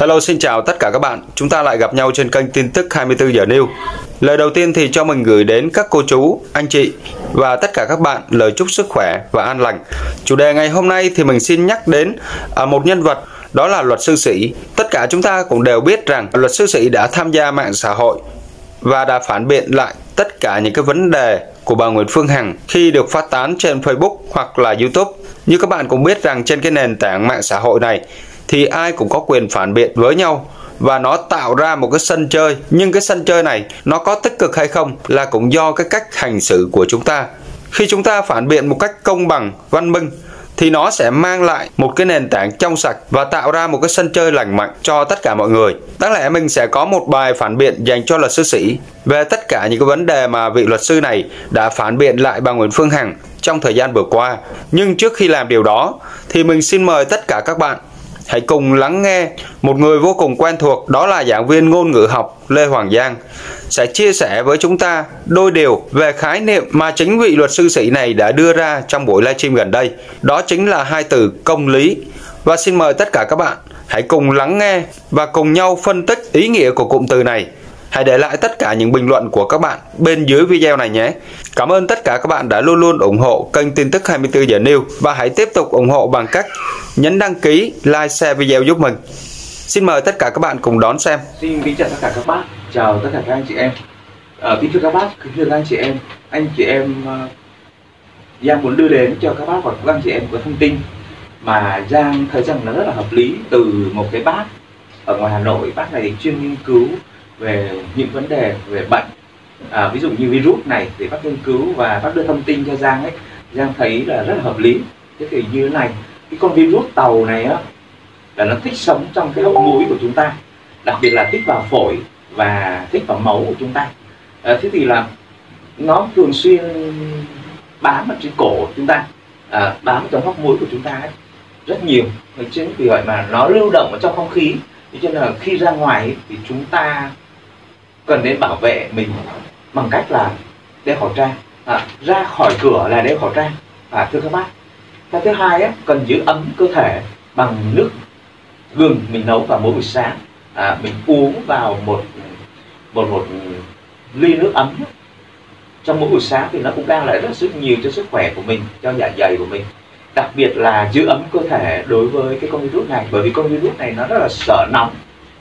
Hello xin chào tất cả các bạn, chúng ta lại gặp nhau trên kênh tin tức 24 giờ New. Lời đầu tiên thì cho mình gửi đến các cô chú, anh chị và tất cả các bạn lời chúc sức khỏe và an lành. Chủ đề ngày hôm nay thì mình xin nhắc đến à, một nhân vật đó là luật sư sĩ. Tất cả chúng ta cũng đều biết rằng luật sư sĩ đã tham gia mạng xã hội và đã phản biện lại tất cả những cái vấn đề của bà Nguyễn Phương Hằng khi được phát tán trên Facebook hoặc là YouTube. Như các bạn cũng biết rằng trên cái nền tảng mạng xã hội này thì ai cũng có quyền phản biện với nhau và nó tạo ra một cái sân chơi nhưng cái sân chơi này, nó có tích cực hay không là cũng do cái cách hành xử của chúng ta khi chúng ta phản biện một cách công bằng, văn minh, thì nó sẽ mang lại một cái nền tảng trong sạch và tạo ra một cái sân chơi lành mạnh cho tất cả mọi người. Đáng lẽ mình sẽ có một bài phản biện dành cho luật sư sĩ về tất cả những cái vấn đề mà vị luật sư này đã phản biện lại bà Nguyễn Phương Hằng trong thời gian vừa qua. Nhưng trước khi làm điều đó, thì mình xin mời tất cả các bạn Hãy cùng lắng nghe một người vô cùng quen thuộc, đó là giảng viên ngôn ngữ học Lê Hoàng Giang, sẽ chia sẻ với chúng ta đôi điều về khái niệm mà chính vị luật sư sĩ này đã đưa ra trong buổi livestream gần đây. Đó chính là hai từ công lý. Và xin mời tất cả các bạn hãy cùng lắng nghe và cùng nhau phân tích ý nghĩa của cụm từ này Hãy để lại tất cả những bình luận của các bạn bên dưới video này nhé. Cảm ơn tất cả các bạn đã luôn luôn ủng hộ kênh tin tức 24 giờ News và hãy tiếp tục ủng hộ bằng cách nhấn đăng ký, like, share video giúp mình. Xin mời tất cả các bạn cùng đón xem. Xin kính chào tất cả các bác, chào tất cả các anh chị em. À, kính thưa các bác, kính thưa các anh chị em, anh chị em uh, Giang muốn đưa đến cho các bác và các anh chị em một thông tin mà Giang thấy rằng nó rất là hợp lý từ một cái bác ở ngoài Hà Nội, bác này chuyên nghiên cứu về những vấn đề về bệnh. À, ví dụ như virus này thì bác nghiên cứu và bác đưa thông tin cho Giang ấy Giang thấy là rất là hợp lý. Thế thì như thế này cái con virus tàu này á là nó thích sống trong cái hốc mũi của chúng ta đặc biệt là thích vào phổi và thích vào máu của chúng ta. À, thế thì là nó thường xuyên bám ở trên cổ của chúng ta à, bám trong hốc mũi của chúng ta ấy, rất nhiều. Chính vì vậy mà nó lưu động ở trong không khí. Cho nên là khi ra ngoài ấy, thì chúng ta cần đến bảo vệ mình bằng cách là đeo khẩu trang. À, ra khỏi cửa là đeo khẩu trang. À, thưa các bác. Cái thứ hai á, cần giữ ấm cơ thể bằng nước gừng mình nấu vào mỗi buổi sáng. À, mình uống vào một một một ly nước ấm. Trong mỗi buổi sáng thì nó cũng đang lại rất rất nhiều cho sức khỏe của mình cho dạ dày của mình. Đặc biệt là giữ ấm cơ thể đối với cái con virus này bởi vì con virus này nó rất là sợ nóng.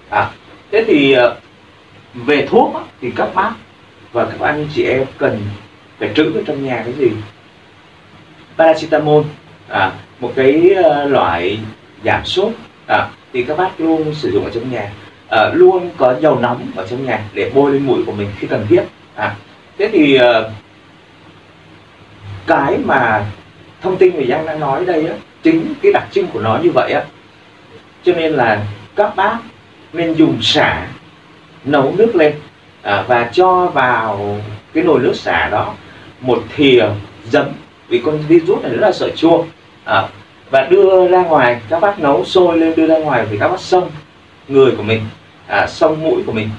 À, thế thì ờ, về thuốc thì các bác và các anh chị em cần phải trữ ở trong nhà cái gì? Paracetamol à, một cái ờ, loại giảm sốt à, thì các bác luôn sử dụng ở trong nhà. À, luôn có dầu nóng ở trong nhà để bôi lên mũi của mình khi cần thiết. À, thế thì ờ, cái mà thông tin người Giang đang nói đây á chính cái đặc trưng của nó như vậy á. Cho nên là các bác nên dùng xả nấu nước lên à, và cho vào cái nồi nước xả đó một thìa giấm vì con virus này rất là sợ chua à, và đưa ra ngoài các bác nấu sôi lên đưa ra ngoài thì các bác xông người của mình à, xông mũi của mình.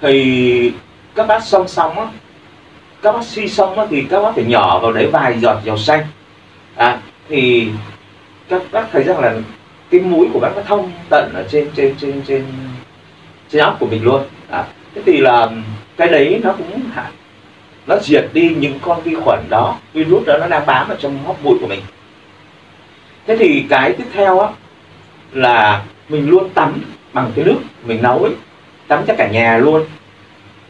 Thì các bác xông xong á các bác suy xong á, thì các bác phải nhỏ vào đấy vài giọt dầu xanh. À, thì các bác thấy rằng là cái mũi của bác nó thông tận ở trên trên trên trên trên óc của mình luôn. À, thế thì là cái đấy nó cũng nó diệt đi những con vi khuẩn đó. Virus đó nó đang bám ở trong hốc mũi của mình. Thế thì cái tiếp theo á là mình luôn tắm bằng cái nước mình nấu ấy. Tắm cho cả nhà luôn.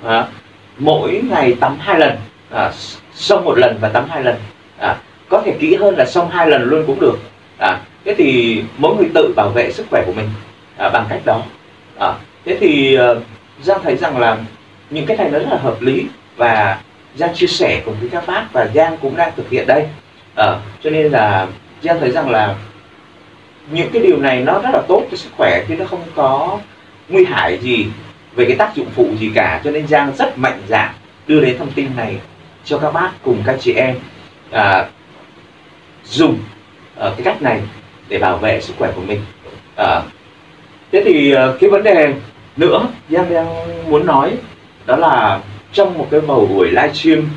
À, mỗi ngày tắm hai lần. À, xông một lần và tắm hai lần. À, có thể kỹ hơn là xông hai lần luôn cũng được. À, thế thì mỗi người tự bảo vệ sức khỏe của mình à, bằng cách đó. À, thế thì uh, giang thấy rằng là những cái này nó rất là hợp lý và giang chia sẻ cùng với các bác và giang cũng đang thực hiện đây. À, cho nên là giang thấy rằng là những cái điều này nó rất là tốt cho sức khỏe chứ nó không có nguy hại gì về cái tác dụng phụ gì cả. Cho nên giang rất mạnh dạn đưa đến thông tin này cho các bác cùng các chị em à, dùng à, cái cách này để bảo vệ sức khỏe của mình. À, thế thì cái vấn đề nữa Giang đang muốn nói đó là trong một cái bầu buổi livestream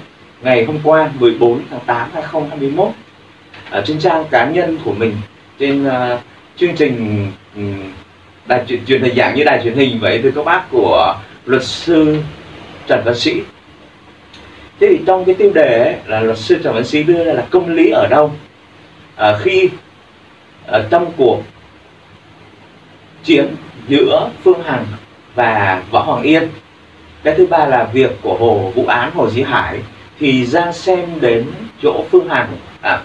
ngày hôm qua 14 tháng 8 2021 ở trên trang cá nhân của mình trên uh, chương trình um, đài truyền, truyền hình dạng như đài truyền hình vậy từ các bác của luật sư Trần Văn Sĩ. Thế thì trong cái tiêu đề ấy, là luật sư Trần Văn Sĩ đưa ra là công lý ở đâu? À, khi ở trong cuộc chiến giữa Phương Hằng và Võ Hoàng Yên. Cái thứ ba là việc của hồ vụ án hồ dĩ Hải. Thì ra xem đến chỗ Phương Hằng. À,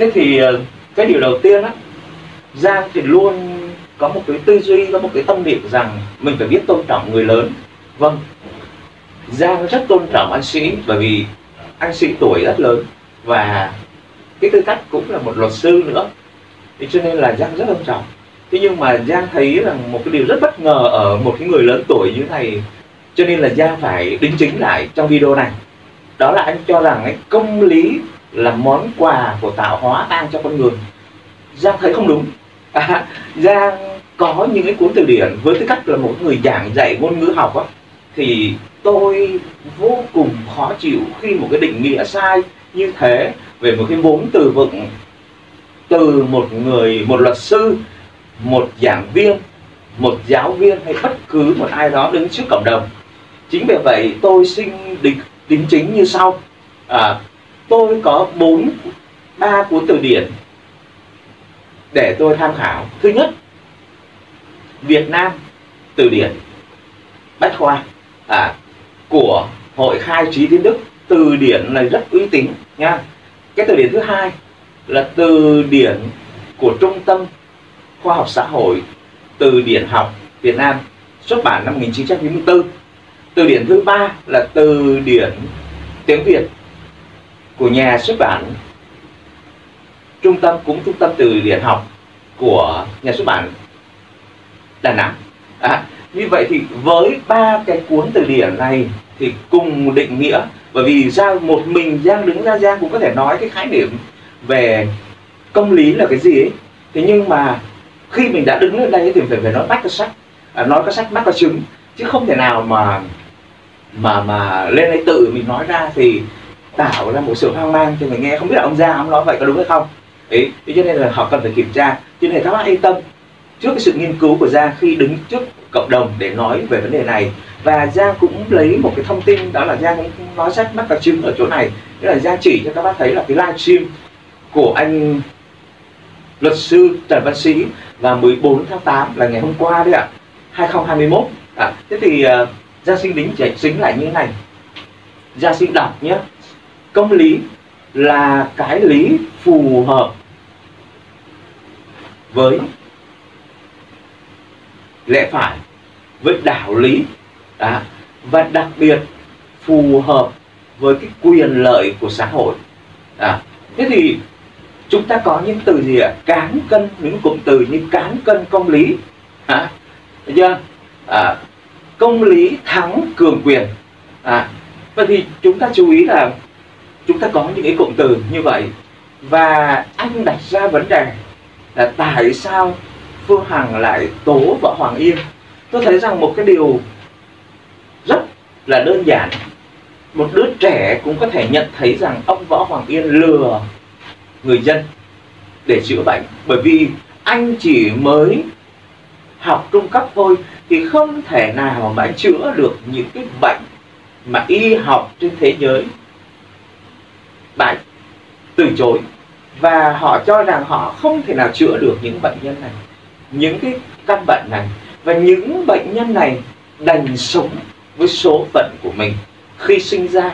thế thì ờ, cái điều đầu tiên á Giang thì luôn có một cái tư duy có một cái tâm niệm rằng mình phải biết tôn trọng người lớn. Vâng. Giang rất tôn trọng anh sĩ bởi vì anh sĩ tuổi rất lớn. Và cái tư cách cũng là một luật sư nữa. Thì cho nên là Giang rất tôn trọng thế nhưng mà Giang thấy rằng một cái điều rất bất ngờ ở một cái người lớn tuổi như này. Cho nên là Giang phải đính chính lại trong video này. Đó là anh cho rằng ấy, công lý là món quà của tạo hóa ban cho con người. Giang thấy không đúng. À, Giang có những cái cuốn từ điển với tư cách là một người giảng dạy ngôn ngữ học á, thì tôi vô cùng khó chịu khi một cái định nghĩa sai như thế về một cái vốn từ vựng từ một người một luật sư một giảng viên một giáo viên hay bất cứ một ai đó đứng trước cộng đồng. Chính vì vậy tôi xin định đính chính như sau. À, tôi có bốn ba cuốn từ điển để tôi tham khảo. Thứ nhất Việt Nam từ điển bách khoa à, của hội khai trí tiến đức. Từ điển này rất uy tín nha. Cái từ điển thứ hai là từ điển của trung tâm khoa học xã hội từ điển học Việt Nam xuất bản năm 1994 từ điển thứ ba là từ điển tiếng Việt của nhà xuất bản trung tâm cũng trung tâm từ điển học của nhà xuất bản Đà Nẵng. À, như vậy thì với ba cái cuốn từ điển này thì cùng định nghĩa bởi vì ra một mình giang đứng ra giang cũng có thể nói cái khái niệm về công lý là cái gì ấy. Thế nhưng mà khi mình đã đứng lên đây thì phải phải nói bắt cái sách. À, nói cái sách bắt cái chứng. Chứ không thể nào mà mà mà lên đây tự mình nói ra thì tạo ra một sự hoang mang cho người nghe. Không biết là ông già ông nói vậy có đúng hay không? Ấy thế cho nên là họ cần phải kiểm tra. Cho nên các bác yên tâm. Trước cái sự nghiên cứu của Giang khi đứng trước cộng đồng để nói về vấn đề này và Giang cũng lấy một cái thông tin đó là Giang cũng nói sách bắt đặc trưng ở chỗ này. Tức là Giang chỉ cho các bác thấy là cái livestream của anh luật sư Trần Văn Sĩ và 14 tháng 8 là ngày hôm qua đấy ạ 2021 à, thế thì uh, gia sinh đính chỉ dính lại như thế này. Gia sinh đọc nhé. Công lý là cái lý phù hợp với lẽ phải với đạo lý à, và đặc biệt phù hợp với cái quyền lợi của xã hội à, thế thì chúng ta có những từ gì ạ? Cán cân những cụm từ như cán cân công lý. À, được chưa? À, công lý thắng cường quyền. À, vậy thì chúng ta chú ý là chúng ta có những cái cụm từ như vậy. Và anh đặt ra vấn đề là tại sao Phương Hằng lại tố vợ Hoàng Yên? Tôi thấy rằng một cái điều rất là đơn giản. Một đứa trẻ cũng có thể nhận thấy rằng ông võ Hoàng Yên lừa người dân để chữa bệnh. Bởi vì anh chỉ mới học trung cấp thôi thì không thể nào mà chữa được những cái bệnh mà y học trên thế giới. Bạn từ chối và họ cho rằng họ không thể nào chữa được những bệnh nhân này, những cái căn bệnh này. Và những bệnh nhân này đành sống với số phận của mình. Khi sinh ra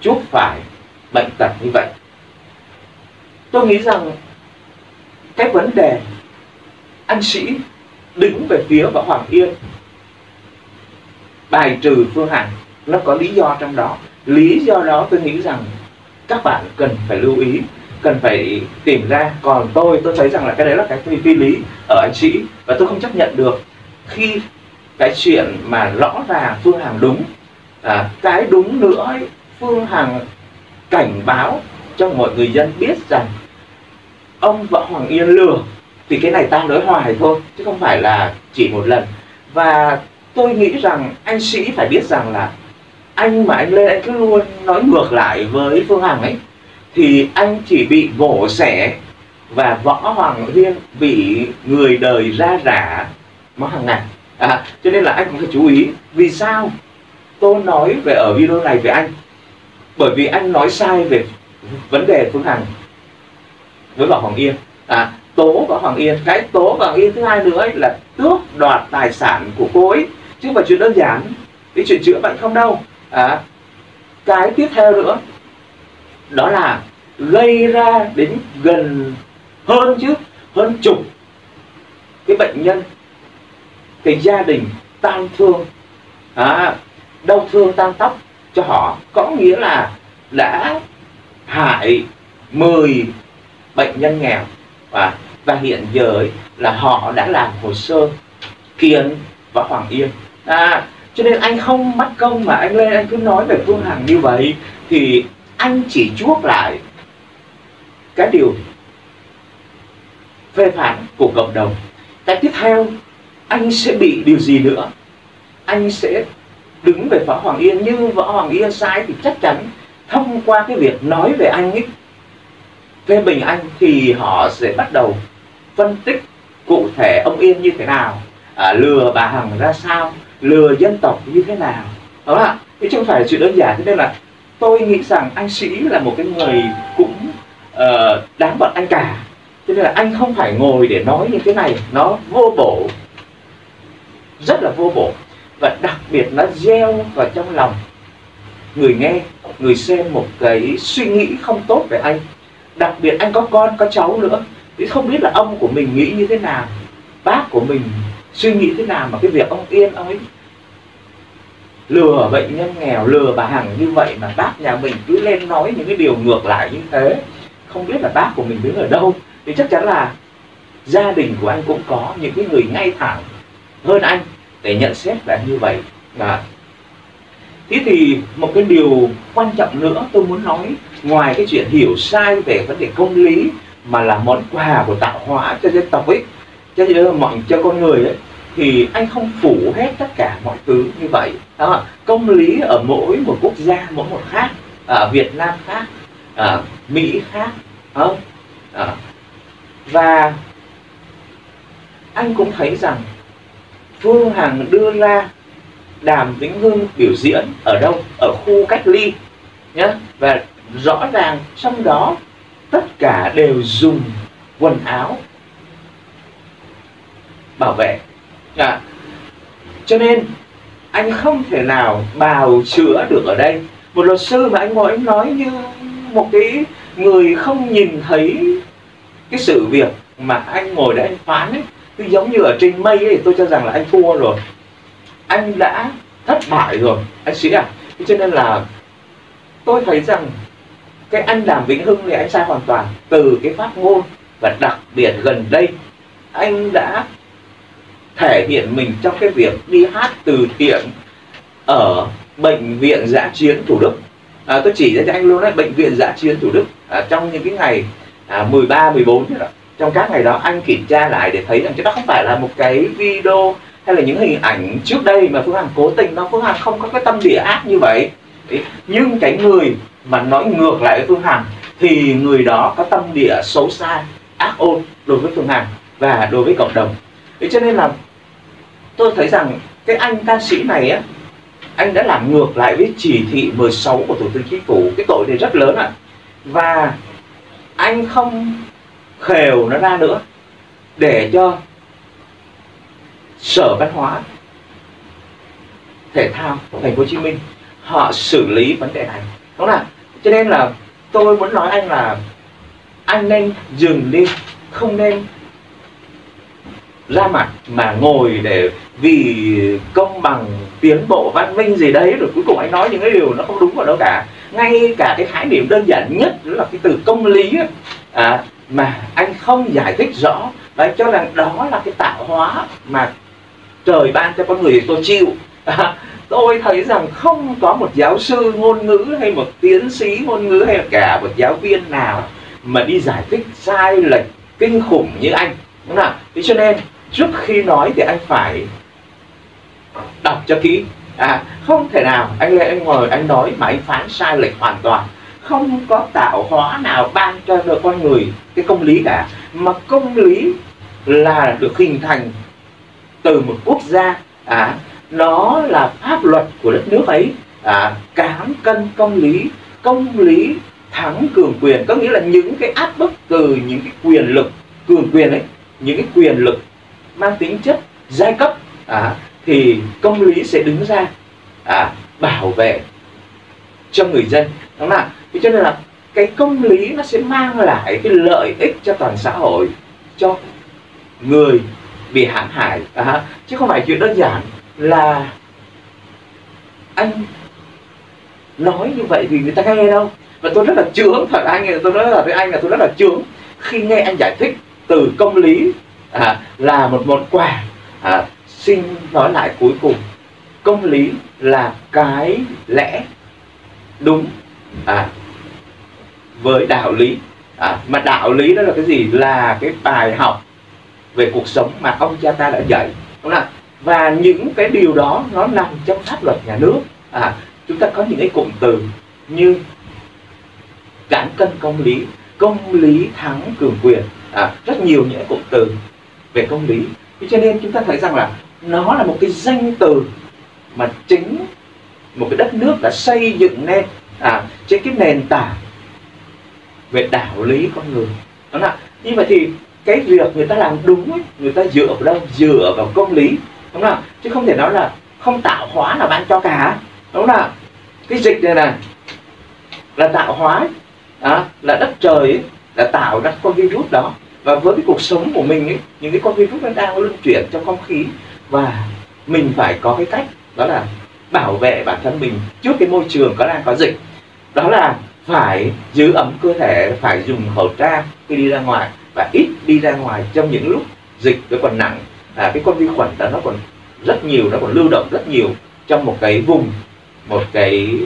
chuốc phải bệnh tật như vậy tôi nghĩ rằng cái vấn đề anh sĩ đứng về phía võ hoàng yên bài trừ phương hằng nó có lý do trong đó. Lý do đó tôi nghĩ rằng các bạn cần phải lưu ý cần phải tìm ra. Còn tôi tôi thấy rằng là cái đấy là cái phi lý ở anh sĩ và tôi không chấp nhận được. Khi cái chuyện mà rõ ràng phương hằng đúng à, cái đúng nữa ấy, phương hằng cảnh báo cho mọi người dân biết rằng ông võ hoàng yên lừa thì cái này ta nói hoài thôi chứ không phải là chỉ một lần. Và tôi nghĩ rằng anh sĩ phải biết rằng là anh mà anh lên anh cứ luôn nói ngược lại với phương hằng ấy thì anh chỉ bị vỗ xẻ và võ hoàng yên bị người đời ra rả nó hàng ngày à, cho nên là anh cũng phải chú ý vì sao tôi nói về ở video này về anh. Bởi vì anh nói sai về vấn đề phương hằng với võ hoàng yên. À, tố võ hoàng yên. Cái tố võ hoàng yên thứ hai nữa ấy là tước đoạt tài sản của cô ấy. Chứ mà chuyện đơn giản. Cái chuyện chữa bệnh không đâu. À, cái tiếp theo nữa đó là gây ra đến gần hơn chứ hơn chục cái bệnh nhân cái gia đình tan thương. À, đau thương tan tóc cho họ. Có nghĩa là đã hại 10 bệnh nhân nghèo. Và và hiện giờ ấy, là họ đã làm hồ sơ kiện võ Hoàng Yên. À, cho nên anh không mất công mà anh lên anh cứ nói về Phương Hằng như vậy thì anh chỉ chuốc lại cái điều phê phán của cộng đồng. Cái tiếp theo anh sẽ bị điều gì nữa? Anh sẽ đứng về võ hoàng yên nhưng võ hoàng yên sai thì chắc chắn thông qua cái việc nói về anh ấy phê bình anh thì họ sẽ bắt đầu phân tích cụ thể ông yên như thế nào à, lừa bà hằng ra sao lừa dân tộc như thế nào. Đó là chứ không phải là chuyện đơn giản thế nên là tôi nghĩ rằng anh sĩ là một cái người cũng uh, đáng bận anh cả. Cho nên là anh không phải ngồi để nói như thế này nó vô bổ rất là vô bổ. Và đặc biệt nó gieo vào trong lòng người nghe người xem một cái suy nghĩ không tốt về anh đặc biệt anh có con, có cháu nữa. Thì không biết là ông của mình nghĩ như thế nào, bác của mình suy nghĩ thế nào mà cái việc ông yên ông ấy lừa bệnh nhân nghèo, lừa bà hằng như vậy mà bác nhà mình cứ lên nói những cái điều ngược lại như thế. Không biết là bác của mình đứng ở đâu. Thì chắc chắn là gia đình của anh cũng có những cái người ngay thẳng hơn anh để nhận xét là như vậy. Là thế thì một cái điều quan trọng nữa tôi muốn nói ngoài cái chuyện hiểu sai về vấn đề công lý mà là món quà của tạo hóa cho dân tộc ấy cho mọi cho con người ấy thì anh không phủ hết tất cả mọi thứ như vậy. Đó công lý ở mỗi một quốc gia mỗi một khác ở Việt Nam khác ở Mỹ khác không à, và anh cũng thấy rằng Phương Hằng đưa ra Đàm Vĩnh Hưng biểu diễn ở đâu? Ở khu cách ly nhé và rõ ràng trong đó tất cả đều dùng quần áo bảo vệ. À, cho nên anh không thể nào bào chữa được ở đây. Một luật sư mà anh ngồi anh nói như một cái người không nhìn thấy cái sự việc mà anh ngồi để anh phán ấy cứ giống như ở trên mây ấy tôi cho rằng là anh thua rồi anh đã thất bại rồi anh sĩ à cho nên là tôi thấy rằng cái anh đàm vĩnh hưng thì anh sai hoàn toàn từ cái phát ngôn và đặc biệt gần đây anh đã thể hiện mình trong cái việc đi hát từ thiện ở bệnh viện giã chiến thủ đức à, tôi chỉ ra cho anh luôn đấy bệnh viện giã chiến thủ đức à, trong những cái ngày à, 13, 14 đó. trong các ngày đó anh kiểm tra lại để thấy rằng chứ đó không phải là một cái video hay là những hình ảnh trước đây mà Phương Hằng cố tình nó Phương Hằng không có cái tâm địa ác như vậy Đấy. nhưng cái người mà nói ngược lại với Phương Hằng thì người đó có tâm địa xấu xa ác ôn đối với Phương Hằng và đối với cộng đồng Đấy, cho nên là tôi thấy rằng cái anh ca sĩ này á anh đã làm ngược lại với chỉ thị 16 của Thủ tướng Chính phủ cái tội này rất lớn ạ à. và anh không khều nó ra nữa để cho sở văn hóa thể thao thành phố Hồ Chí Minh họ xử lý vấn đề này. Đúng không cho nên là tôi muốn nói anh là anh nên dừng đi không nên ra mặt mà ngồi để vì công bằng tiến bộ văn minh gì đấy rồi cuối cùng anh nói những cái điều nó không đúng vào đâu cả. Ngay cả cái khái niệm đơn giản nhất đó là cái từ công lý ấy, à, mà anh không giải thích rõ. Và anh cho rằng đó là cái tạo hóa mà trời ban cho con người thì tôi chịu. À, tôi thấy rằng không có một giáo sư ngôn ngữ hay một tiến sĩ ngôn ngữ hay cả một giáo viên nào mà đi giải thích sai lệch kinh khủng như anh. Đúng không thế cho nên trước khi nói thì anh phải đọc cho kỹ. À không thể nào anh lên anh ngồi anh nói mà anh phán sai lệch hoàn toàn. Không có tạo hóa nào ban cho được con người cái công lý cả. Mà công lý là được hình thành từ một quốc gia à, nó là pháp luật của đất nước ấy à, cán cân công lý công lý thắng cường quyền. Có nghĩa là những cái áp bức từ những cái quyền lực cường quyền ấy những cái quyền lực mang tính chất giai cấp à, thì công lý sẽ đứng ra à, bảo vệ cho người dân. Đúng không thế cho nên là cái công lý nó sẽ mang lại cái lợi ích cho toàn xã hội cho người bị hãm hại. À, chứ không phải chuyện đơn giản là anh nói như vậy thì người ta nghe đâu. Và tôi rất là chướng thật anh tôi nói là với anh là tôi rất là chướng khi nghe anh giải thích từ công lý à, là một món quà. À, xin nói lại cuối cùng. Công lý là cái lẽ đúng à, với đạo lý. À, mà đạo lý đó là cái gì? Là cái bài học về cuộc sống mà ông cha ta đã dạy. Đúng không và những cái điều đó nó nằm trong pháp luật nhà nước. À, chúng ta có những cái cụm từ như cán cân công lý công lý thắng cường quyền. À, rất nhiều những cụm từ về công lý. Cho nên chúng ta thấy rằng là nó là một cái danh từ mà chính một cái đất nước đã xây dựng nên à, trên cái nền tảng về đạo lý con người. Đúng không ạ như vậy thì cái việc người ta làm đúng ấy, người ta dựa vào đâu? Dựa vào công lý đúng không chứ không thể nói là không tạo hóa là ban cho cả đúng không cái dịch này này là tạo hóa à, là đất trời ấy, là tạo ra con virus đó. Và với cái cuộc sống của mình ấy, những cái con virus nó đang luân chuyển trong không khí và mình phải có cái cách đó là bảo vệ bản thân mình trước cái môi trường có đang có dịch. Đó là phải giữ ấm cơ thể phải dùng khẩu trang khi đi ra ngoài và ít đi ra ngoài trong những lúc dịch nó còn nặng. À, cái con vi khuẩn đó nó còn rất nhiều nó còn lưu động rất nhiều trong một cái vùng một cái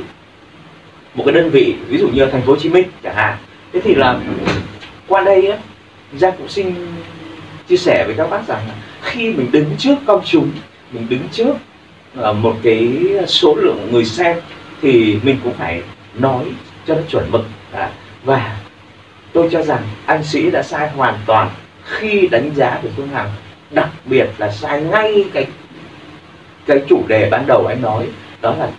một cái đơn vị ví dụ như thành phố Hồ Chí Minh chẳng hạn. Thế thì là qua đây á Giang cũng xin chia sẻ với các bác rằng là khi mình đứng trước công chúng mình đứng trước uh, một cái số lượng người xem thì mình cũng phải nói cho nó chuẩn mực. À, và tôi cho rằng anh sĩ đã sai hoàn toàn khi đánh giá về phương hằng đặc biệt là sai ngay cái cái chủ đề ban đầu anh nói đó là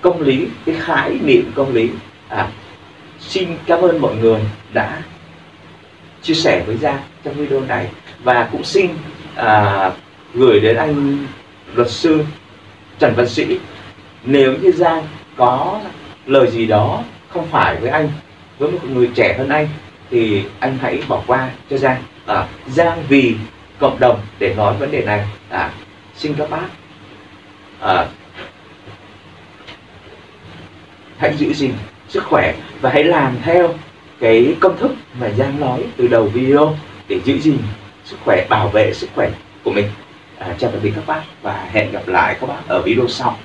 công lý cái khái niệm công lý. À, xin cảm ơn mọi người đã chia sẻ với Giang trong video này và cũng xin à, gửi đến anh luật sư Trần Văn Sĩ. Nếu như Giang có lời gì đó không phải với anh với một người trẻ hơn anh thì anh hãy bỏ qua cho Giang. À, Giang vì cộng đồng để nói vấn đề này. À, xin các bác à, hãy giữ gìn sức khỏe và hãy làm theo cái công thức mà Giang nói từ đầu video để giữ gìn sức khỏe bảo vệ sức khỏe của mình. À, chào tạm biệt các bác và hẹn gặp lại các bác ở video sau.